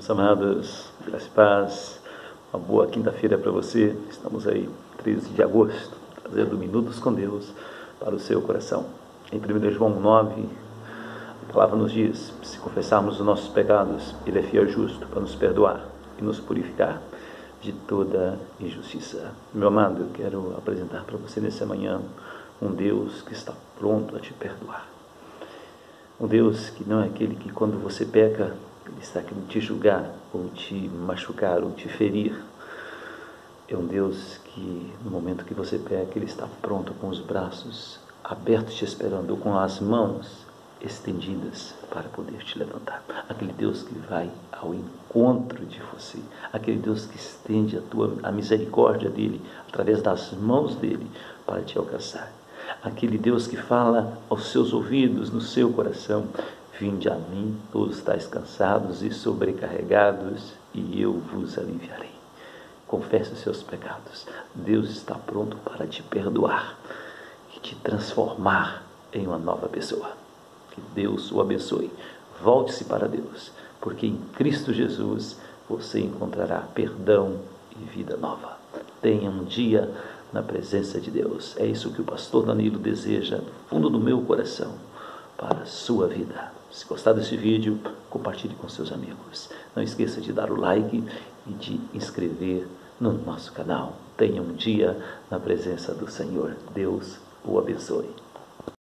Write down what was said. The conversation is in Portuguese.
Meus amados, graça e paz, uma boa quinta-feira para você. Estamos aí, 13 de agosto, trazendo minutos com Deus para o seu coração. Em 1 João 9, a palavra nos diz: se confessarmos os nossos pecados, Ele é fiel e justo para nos perdoar e nos purificar de toda injustiça. Meu amado, eu quero apresentar para você nessa manhã um Deus que está pronto a te perdoar. Um Deus que não é aquele que, quando você peca, está querendo te julgar, ou te machucar, ou te ferir. É um Deus que, no momento que você peca, Ele está pronto com os braços abertos te esperando, com as mãos estendidas para poder te levantar. Aquele Deus que vai ao encontro de você, aquele Deus que estende a tua a misericórdia dele através das mãos dele para te alcançar. Aquele Deus que fala aos seus ouvidos, no seu coração, Vinde a mim, todos estáis cansados e sobrecarregados, e eu vos aliviarei. Confesse os seus pecados. Deus está pronto para te perdoar e te transformar em uma nova pessoa. Que Deus o abençoe. Volte-se para Deus, porque em Cristo Jesus você encontrará perdão e vida nova. Tenha um dia na presença de Deus. É isso que o pastor Danilo deseja do fundo do meu coração para a sua vida. Se gostar desse vídeo, compartilhe com seus amigos. Não esqueça de dar o like e de inscrever no nosso canal. Tenha um dia na presença do Senhor. Deus o abençoe.